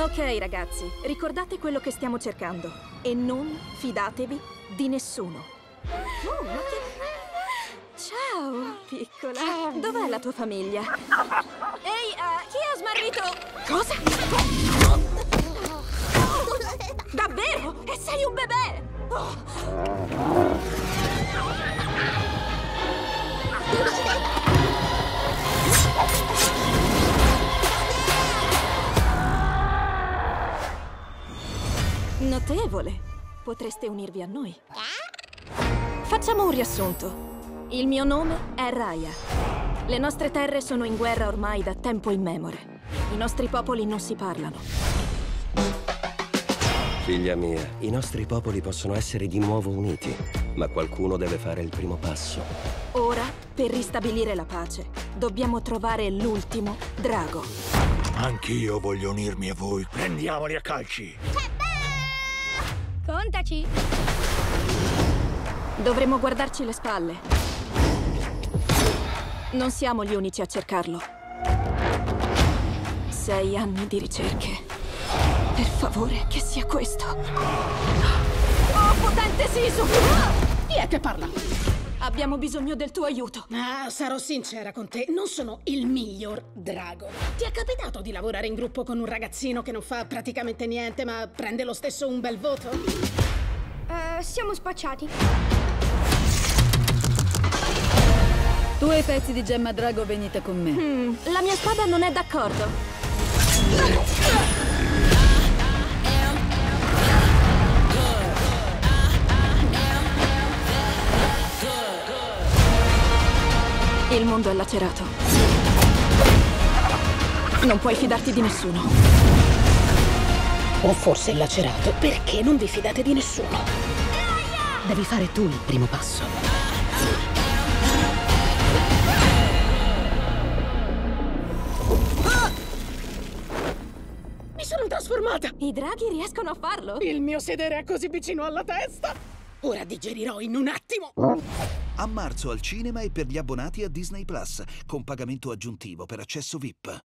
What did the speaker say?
Ok, ragazzi, ricordate quello che stiamo cercando e non fidatevi di nessuno. Oh, ma che... Ciao, piccola. Dov'è la tua famiglia? Ehi, uh, chi ha smarrito? Cosa? Davvero? E sei un bebè? Oh. Notevole. Potreste unirvi a noi. Facciamo un riassunto. Il mio nome è Raya. Le nostre terre sono in guerra ormai da tempo immemore. I nostri popoli non si parlano. Figlia mia, i nostri popoli possono essere di nuovo uniti, ma qualcuno deve fare il primo passo. Ora, per ristabilire la pace, dobbiamo trovare l'ultimo drago. Anch'io voglio unirmi a voi. Prendiamoli a calci! Contaci! Dovremmo guardarci le spalle. Non siamo gli unici a cercarlo. Sei anni di ricerche. Per favore, che sia questo. Oh, potente Sisu! Chi è che parla? Abbiamo bisogno del tuo aiuto. Ah, sarò sincera con te, non sono il miglior drago. Ti è capitato di lavorare in gruppo con un ragazzino che non fa praticamente niente, ma prende lo stesso un bel voto? Uh, siamo spacciati. Tu e i pezzi di gemma drago venite con me. Hmm, la mia spada non è d'accordo. Il mondo è lacerato. Non puoi fidarti di nessuno. O forse è lacerato, perché non vi fidate di nessuno? Devi fare tu il primo passo. Mi sono trasformata! I draghi riescono a farlo? Il mio sedere è così vicino alla testa! Ora digerirò in un attimo! A marzo al cinema e per gli abbonati a Disney Plus, con pagamento aggiuntivo per accesso VIP.